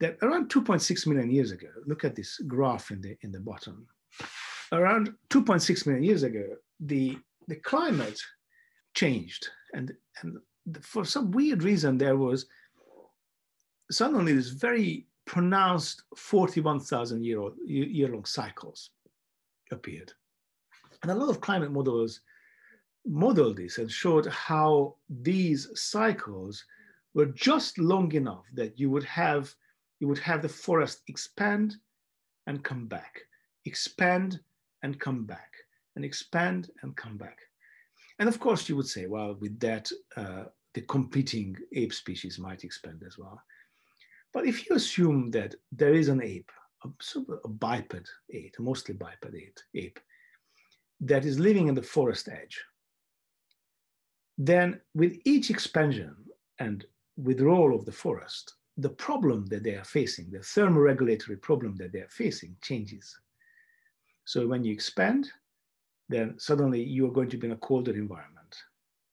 That around 2.6 million years ago, look at this graph in the, in the bottom. Around 2.6 million years ago, the, the climate changed. And, and for some weird reason, there was suddenly this very pronounced 41,000 year, year long cycles appeared. And a lot of climate models modeled this and showed how these cycles were just long enough that you would have you would have the forest expand and come back, expand and come back, and expand and come back. And of course, you would say, well, with that, uh, the competing ape species might expand as well. But if you assume that there is an ape, a, a biped ape, mostly biped ape, ape that is living in the forest edge, then with each expansion and withdrawal of the forest, the problem that they are facing, the thermoregulatory problem that they are facing changes. So when you expand, then suddenly you are going to be in a colder environment.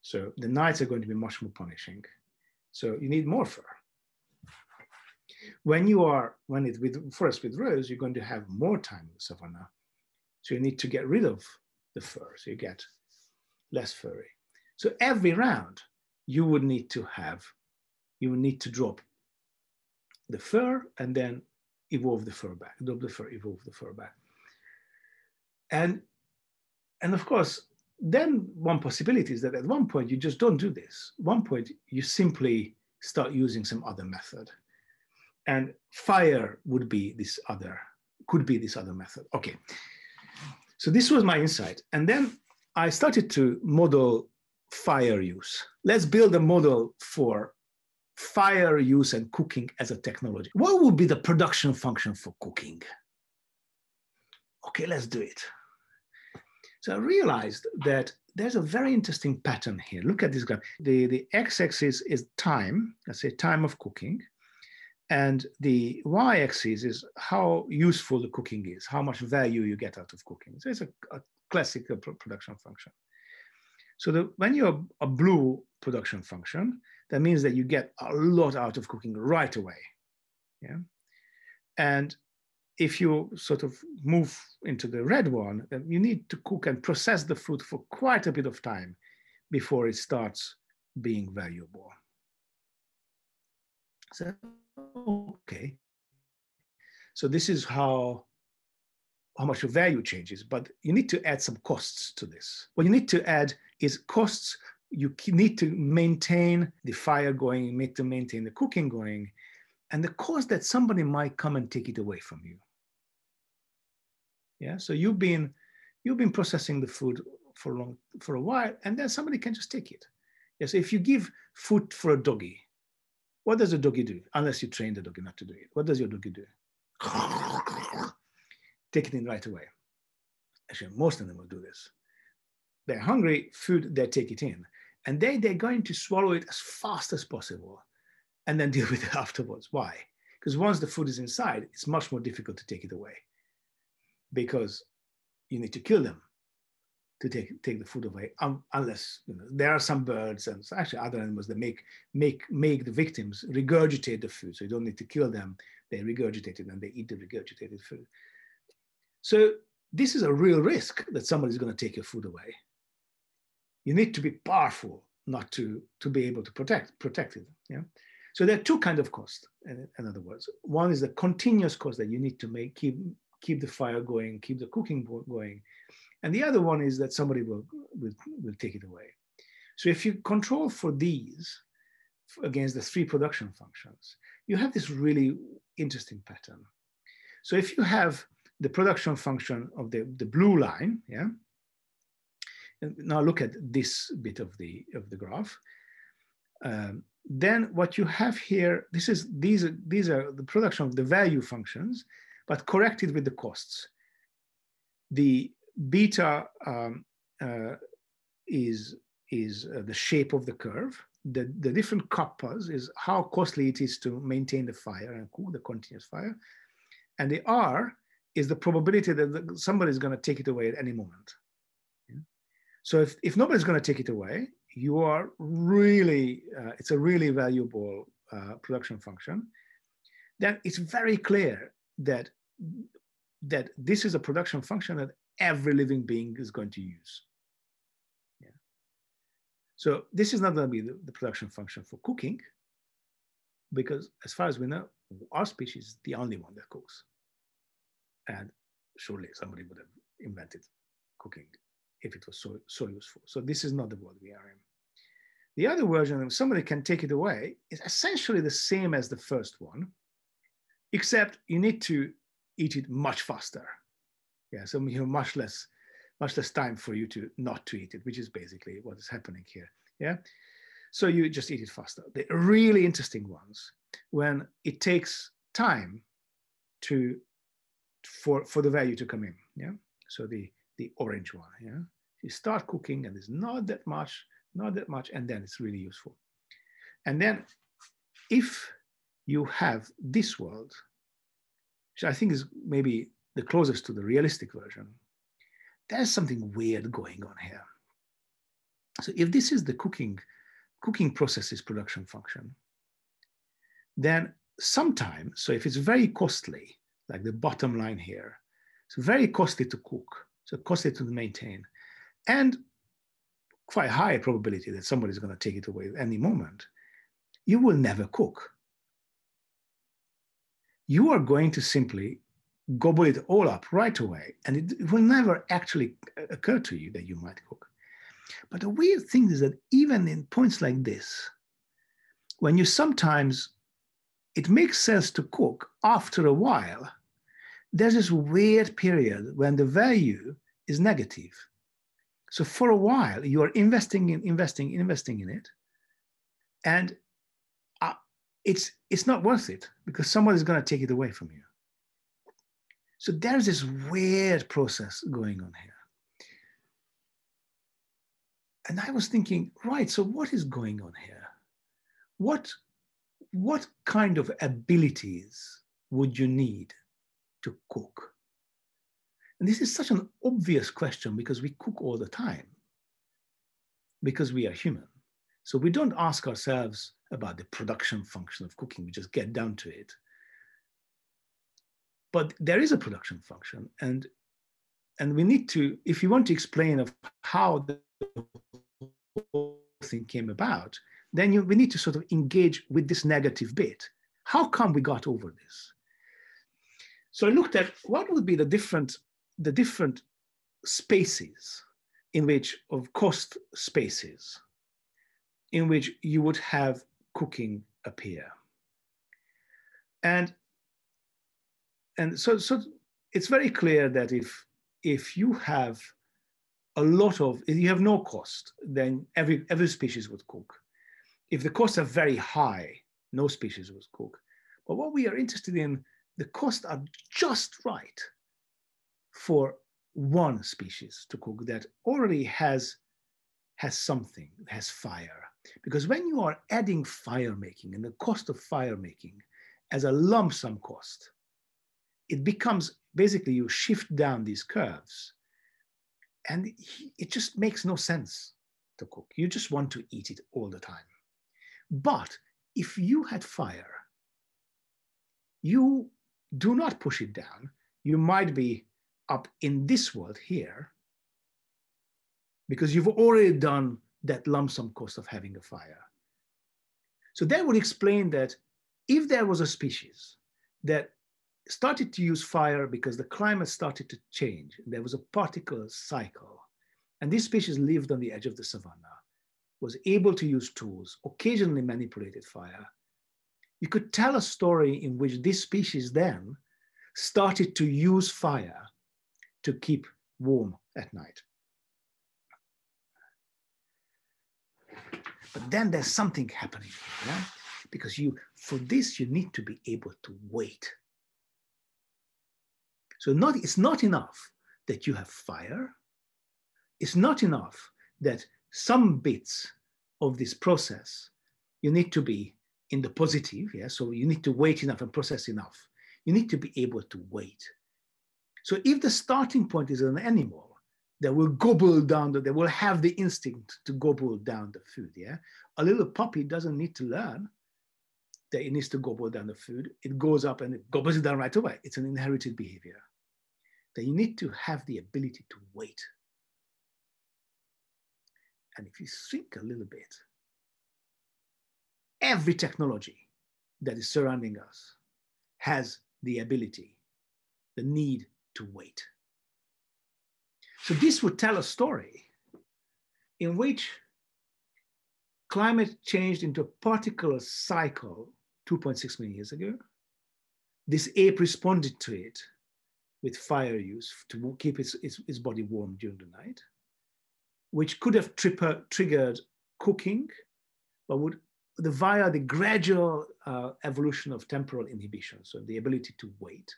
So the nights are going to be much more punishing. So you need more fur. When you are, when it with forest withdraws, you're going to have more time in the savanna. So you need to get rid of the fur, so you get less furry. So every round, you would need to have, you would need to drop the fur and then evolve the fur back, drop the fur, evolve the fur back. And, and of course, then one possibility is that at one point you just don't do this. One point you simply start using some other method. And fire would be this other, could be this other method. Okay. So this was my insight. And then I started to model fire use. Let's build a model for fire use and cooking as a technology. What would be the production function for cooking? Okay, let's do it. So I realized that there's a very interesting pattern here. Look at this graph. The, the x-axis is time, let's say time of cooking. And the y-axis is how useful the cooking is, how much value you get out of cooking. So it's a, a classic uh, production function. So the, when you're a blue production function, that means that you get a lot out of cooking right away. Yeah. And if you sort of move into the red one, then you need to cook and process the food for quite a bit of time before it starts being valuable. So, okay. So this is how, how much your value changes, but you need to add some costs to this. What you need to add is costs you need to maintain the fire going, you need to maintain the cooking going, and the cost that somebody might come and take it away from you. Yeah, so you've been you've been processing the food for a long for a while, and then somebody can just take it. Yes, if you give food for a doggy, what does a doggy do? Unless you train the doggy not to do it. What does your doggy do? Take it in right away. Actually, most of them will do this. They're hungry, food, they take it in. And they, they're going to swallow it as fast as possible and then deal with it afterwards. Why? Because once the food is inside, it's much more difficult to take it away because you need to kill them to take, take the food away, um, unless you know, there are some birds and actually other animals that make, make, make the victims regurgitate the food. So you don't need to kill them. They regurgitate it and they eat the regurgitated food. So this is a real risk that somebody's going to take your food away you need to be powerful not to, to be able to protect, protect it. Yeah. So there are two kind of costs, in, in other words. One is the continuous cost that you need to make, keep, keep the fire going, keep the cooking going. And the other one is that somebody will, will, will take it away. So if you control for these against the three production functions, you have this really interesting pattern. So if you have the production function of the, the blue line, yeah, now look at this bit of the, of the graph. Um, then what you have here, this is, these, are, these are the production of the value functions, but corrected with the costs. The beta um, uh, is, is uh, the shape of the curve. The, the different kappas is how costly it is to maintain the fire and cool the continuous fire. And the R is the probability that somebody is going to take it away at any moment. So if, if nobody's going to take it away, you are really, uh, it's a really valuable uh, production function, then it's very clear that, that this is a production function that every living being is going to use. Yeah. So this is not going to be the, the production function for cooking, because as far as we know, our species is the only one that cooks. And surely somebody would have invented cooking if it was so, so useful. So this is not the world we are in. The other version, if somebody can take it away, is essentially the same as the first one, except you need to eat it much faster. Yeah, so you have much less, much less time for you to not to eat it, which is basically what is happening here. Yeah, so you just eat it faster. The really interesting ones, when it takes time to for for the value to come in. Yeah, so the the orange one. Yeah, you start cooking and there's not that much, not that much, and then it's really useful. And then if you have this world, which I think is maybe the closest to the realistic version, there's something weird going on here. So if this is the cooking, cooking processes production function, then sometimes, so if it's very costly, like the bottom line here, it's very costly to cook, so costly to maintain, and quite high probability that somebody's going to take it away at any moment, you will never cook. You are going to simply gobble it all up right away, and it, it will never actually occur to you that you might cook. But the weird thing is that even in points like this, when you sometimes, it makes sense to cook after a while, there's this weird period when the value is negative. So for a while, you are investing in, investing, investing in it. And uh, it's, it's not worth it because someone is going to take it away from you. So there's this weird process going on here. And I was thinking, right, so what is going on here? What, what kind of abilities would you need to cook? And this is such an obvious question because we cook all the time, because we are human. So we don't ask ourselves about the production function of cooking, we just get down to it. But there is a production function, and and we need to, if you want to explain of how the whole thing came about, then you, we need to sort of engage with this negative bit. How come we got over this? So I looked at what would be the different, the different spaces in which, of cost spaces, in which you would have cooking appear. And, and so, so it's very clear that if, if you have a lot of, if you have no cost, then every, every species would cook. If the costs are very high, no species would cook. But what we are interested in, the costs are just right for one species to cook that already has, has something, has fire. Because when you are adding fire making and the cost of fire making as a lump sum cost, it becomes basically you shift down these curves and it just makes no sense to cook. You just want to eat it all the time. But if you had fire, you do not push it down. You might be up in this world here because you've already done that lump sum cost of having a fire. So that would explain that if there was a species that started to use fire because the climate started to change. There was a particle cycle. And this species lived on the edge of the savanna, was able to use tools, occasionally manipulated fire. You could tell a story in which this species then started to use fire to keep warm at night. But then there's something happening, yeah? because you, for this, you need to be able to wait so not, it's not enough that you have fire. It's not enough that some bits of this process, you need to be in the positive, yeah? So you need to wait enough and process enough. You need to be able to wait. So if the starting point is an animal that will gobble down, the, that will have the instinct to gobble down the food, yeah? A little puppy doesn't need to learn that it needs to gobble down the food. It goes up and it gobbles it down right away. It's an inherited behavior you need to have the ability to wait. And if you think a little bit, every technology that is surrounding us has the ability, the need to wait. So this would tell a story in which climate changed into a particular cycle 2.6 million years ago. This ape responded to it with fire use to keep its, its, its body warm during the night, which could have tripper, triggered cooking, but would the, via the gradual uh, evolution of temporal inhibition, so the ability to wait.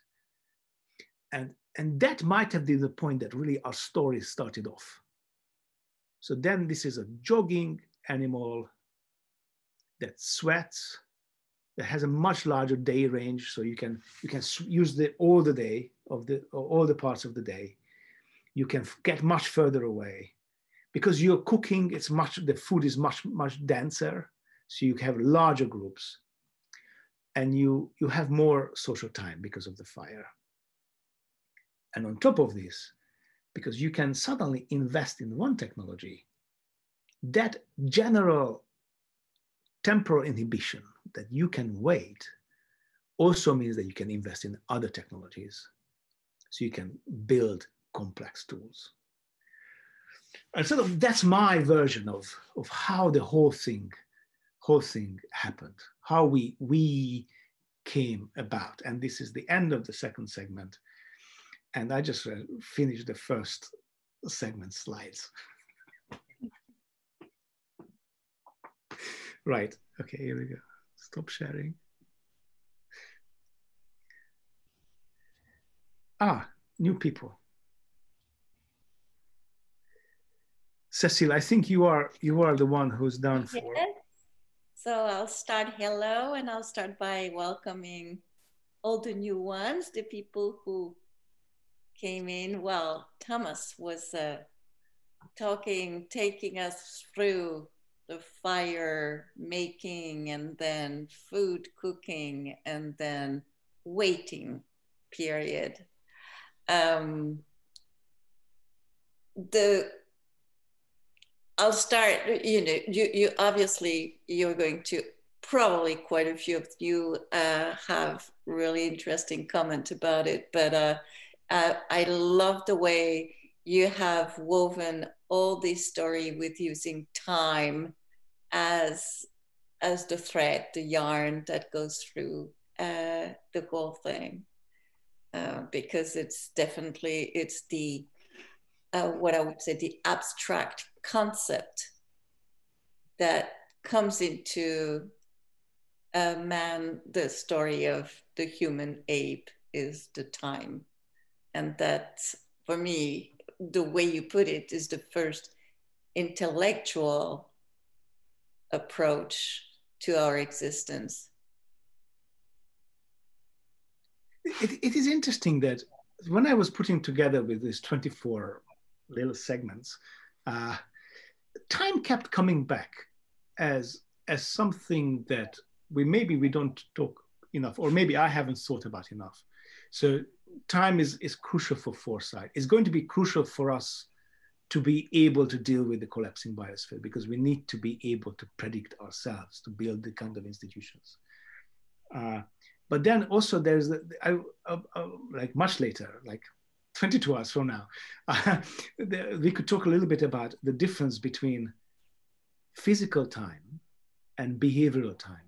And, and that might have been the point that really our story started off. So then this is a jogging animal that sweats, that has a much larger day range. So you can you can use the all the day of the all the parts of the day. You can get much further away because you're cooking. It's much the food is much much denser, so you have larger groups, and you you have more social time because of the fire. And on top of this, because you can suddenly invest in one technology, that general temporal inhibition that you can wait also means that you can invest in other technologies so you can build complex tools. and sort of that's my version of of how the whole thing whole thing happened how we we came about. And this is the end of the second segment. And i just uh, finished the first segment slides. Right. Okay here we go. Stop sharing ah new people Cecile, I think you are you are the one who's done for. So I'll start hello, and I'll start by welcoming all the new ones, the people who came in. Well, Thomas was uh, talking, taking us through the fire making, and then food cooking, and then waiting period. Um, the I'll start, you know, you, you obviously, you're going to, probably quite a few of you uh, have really interesting comment about it, but uh, uh, I love the way you have woven all this story with using time as as the thread, the yarn that goes through uh, the whole thing, uh, because it's definitely it's the uh, what I would say the abstract concept that comes into a man, the story of the human ape is the time. And that, for me, the way you put it is the first intellectual approach to our existence. It, it is interesting that when I was putting together with these 24 little segments, uh, time kept coming back as as something that we maybe we don't talk enough, or maybe I haven't thought about enough. So time is is crucial for foresight. It's going to be crucial for us to be able to deal with the collapsing biosphere because we need to be able to predict ourselves to build the kind of institutions. Uh, but then also there's the, I, uh, uh, like much later, like 22 hours from now, uh, we could talk a little bit about the difference between physical time and behavioral time.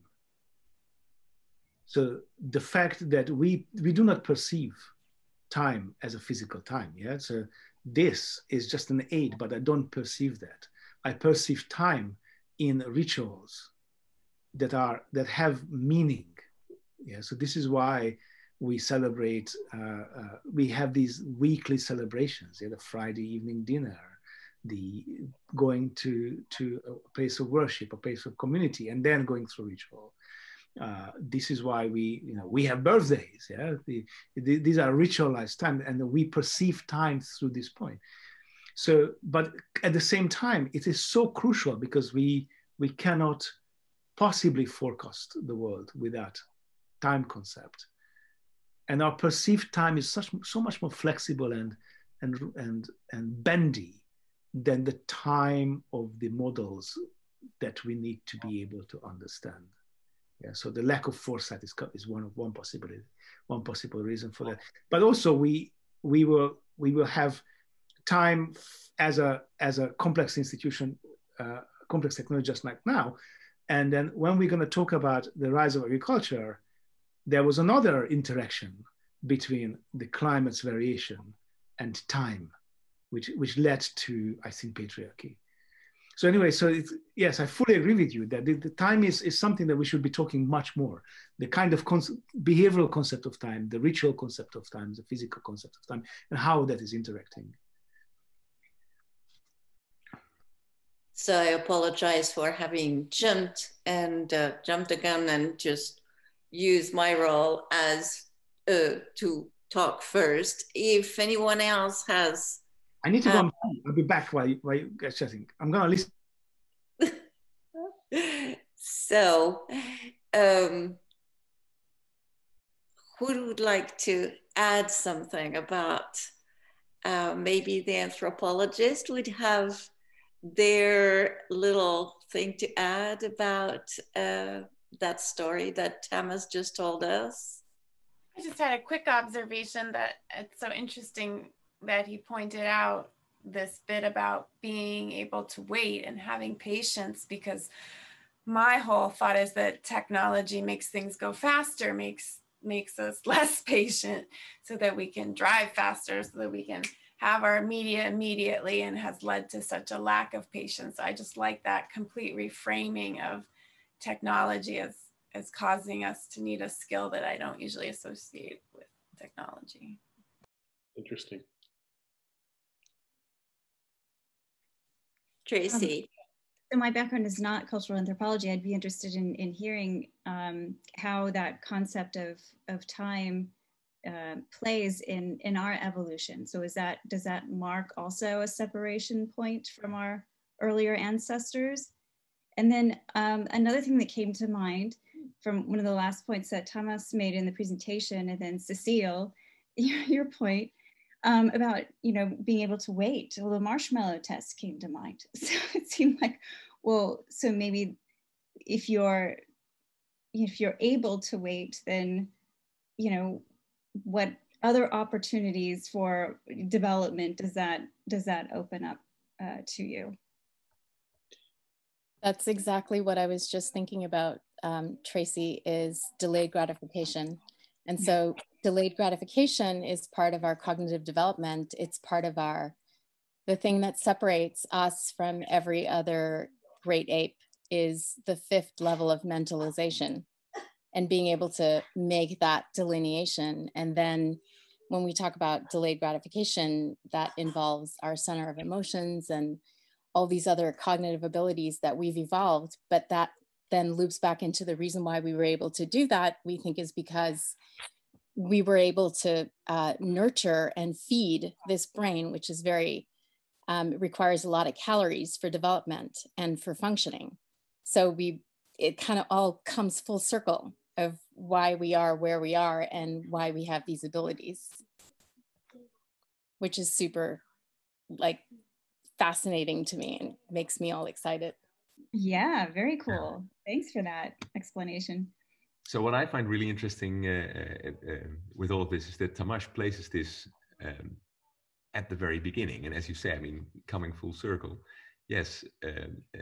So the fact that we, we do not perceive time as a physical time, yeah? So this is just an aid, but I don't perceive that. I perceive time in rituals that are, that have meaning. Yeah, so this is why we celebrate, uh, uh, we have these weekly celebrations, yeah, the Friday evening dinner, the going to, to a place of worship, a place of community, and then going through ritual. Uh, this is why we, you know, we have birthdays. Yeah, the, the, these are ritualized time, and we perceive time through this point. So, but at the same time, it is so crucial because we we cannot possibly forecast the world without time concept and our perceived time is such so much more flexible and and and and bendy than the time of the models that we need to be able to understand. Yeah, so the lack of foresight is, is one of one possibility, one possible reason for that. But also we we will we will have time as a as a complex institution, uh, complex technology just like now, and then when we're going to talk about the rise of agriculture, there was another interaction between the climate's variation and time, which, which led to, I think, patriarchy. So anyway, so it's, yes, I fully agree with you that the, the, time is, is something that we should be talking much more. The kind of concept, behavioral concept of time, the ritual concept of time, the physical concept of time, and how that is interacting. So I apologize for having jumped and uh, jumped gun and just use my role as uh, to talk first. If anyone else has, I need to go. Um, I'll be back while you, while you get chatting. I'm gonna listen. so, um, who would like to add something about? Uh, maybe the anthropologist would have their little thing to add about uh, that story that Thomas just told us? I just had a quick observation that it's so interesting that he pointed out this bit about being able to wait and having patience because my whole thought is that technology makes things go faster, makes makes us less patient so that we can drive faster, so that we can have our media immediately and has led to such a lack of patience. I just like that complete reframing of technology is as causing us to need a skill that I don't usually associate with technology. Interesting. Tracy. Um, so my background is not cultural anthropology. I'd be interested in, in hearing um, how that concept of, of time uh, plays in, in our evolution. So is that, does that mark also a separation point from our earlier ancestors? And then um, another thing that came to mind from one of the last points that Thomas made in the presentation, and then Cecile, your point um, about you know being able to wait. Well, the marshmallow test came to mind. So it seemed like, well, so maybe if you're if you're able to wait, then you know what other opportunities for development does that does that open up uh, to you? That's exactly what I was just thinking about, um, Tracy, is delayed gratification. And so delayed gratification is part of our cognitive development. It's part of our, the thing that separates us from every other great ape is the fifth level of mentalization and being able to make that delineation. And then when we talk about delayed gratification, that involves our center of emotions and all these other cognitive abilities that we've evolved. But that then loops back into the reason why we were able to do that, we think is because we were able to uh, nurture and feed this brain, which is very, um, requires a lot of calories for development and for functioning. So we, it kind of all comes full circle of why we are where we are and why we have these abilities, which is super like fascinating to me and makes me all excited. Yeah, very cool. Thanks for that explanation. So what I find really interesting uh, uh, uh, with all of this is that Tamás places this um, at the very beginning, and as you say, I mean, coming full circle. Yes. Um, uh,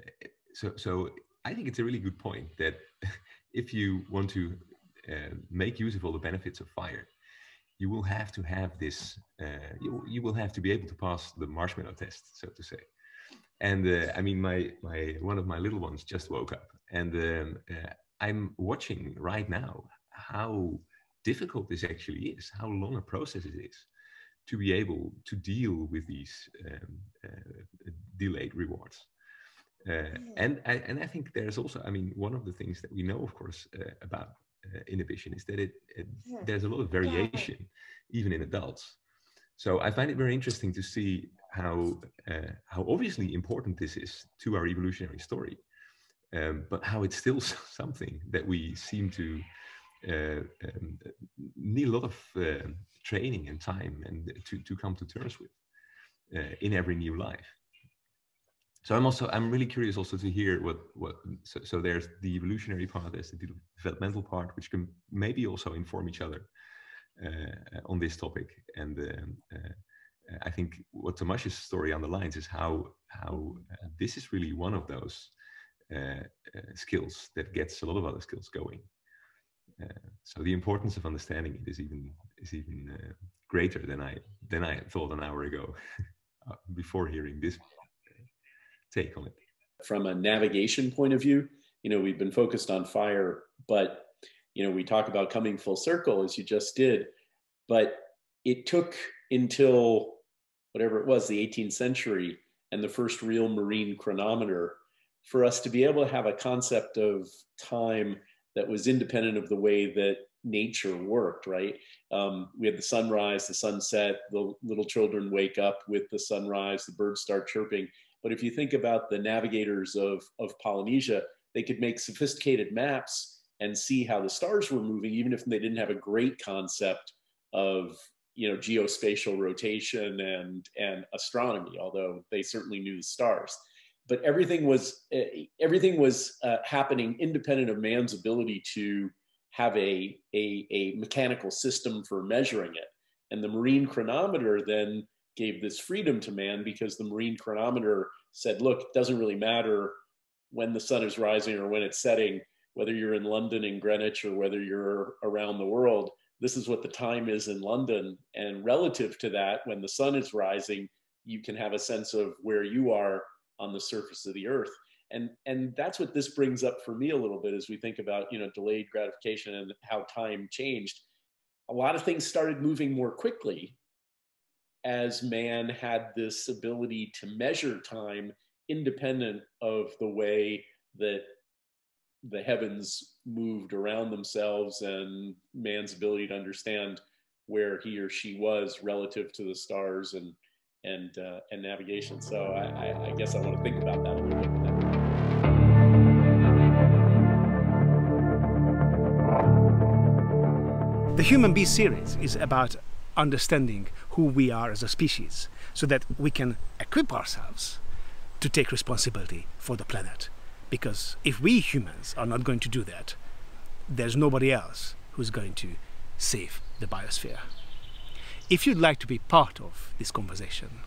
so so I think it's a really good point that if you want to uh, make use of all the benefits of fire, you will have to have this, uh, you, you will have to be able to pass the marshmallow test, so to say. And uh, I mean, my, my, one of my little ones just woke up and um, uh, I'm watching right now how difficult this actually is, how long a process it is to be able to deal with these um, uh, delayed rewards. Uh, and I, and I think there's also, I mean, one of the things that we know, of course, uh, about uh, inhibition. Is that it, it, there's a lot of variation, even in adults. So I find it very interesting to see how uh, how obviously important this is to our evolutionary story, um, but how it's still something that we seem to uh, um, need a lot of uh, training and time and to to come to terms with in every new life so i'm also i'm really curious also to hear what what so, so there's the evolutionary part there's the developmental part which can maybe also inform each other uh, on this topic. And um, uh, i think what Tamás's story underlines is how how uh, this is really one of those uh, uh, skills that gets a lot of other skills going. Uh, so the importance of understanding it is even is even greater than i than i thought an hour ago before hearing this take on it? From a navigation point of view, you know, we've been focused on fire, but you know, we talk about coming full circle as you just did, but it took until whatever it was, the 18th century and the first real marine chronometer for us to be able to have a concept of time that was independent of the way that nature worked, right? Um, we had the sunrise, the sunset, the little children wake up with the sunrise, the birds start chirping. But if you think about the navigators of, of Polynesia, they could make sophisticated maps and see how the stars were moving, even if they didn't have a great concept of you know geospatial rotation and and astronomy, although they certainly knew the stars. But everything was uh, everything was uh, happening independent of man's ability to have a, a, a mechanical system for measuring it. And the marine chronometer then gave this freedom to man because the marine chronometer said, look, it doesn't really matter when the sun is rising or when it's setting, whether you're in London in Greenwich or whether you're around the world, this is what the time is in London. And relative to that, when the sun is rising, you can have a sense of where you are on the surface of the earth. And, and that's what this brings up for me a little bit as we think about you know delayed gratification and how time changed. A lot of things started moving more quickly as man had this ability to measure time independent of the way that the heavens moved around themselves and man's ability to understand where he or she was relative to the stars and and uh, and navigation. So I, I, guess I want to think about that a little bit. The Human Beast series is about understanding who we are as a species so that we can equip ourselves to take responsibility for the planet. Because if we humans are not going to do that, there's nobody else who's going to save the biosphere. If you'd like to be part of this conversation,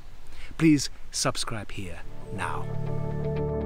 please subscribe here now.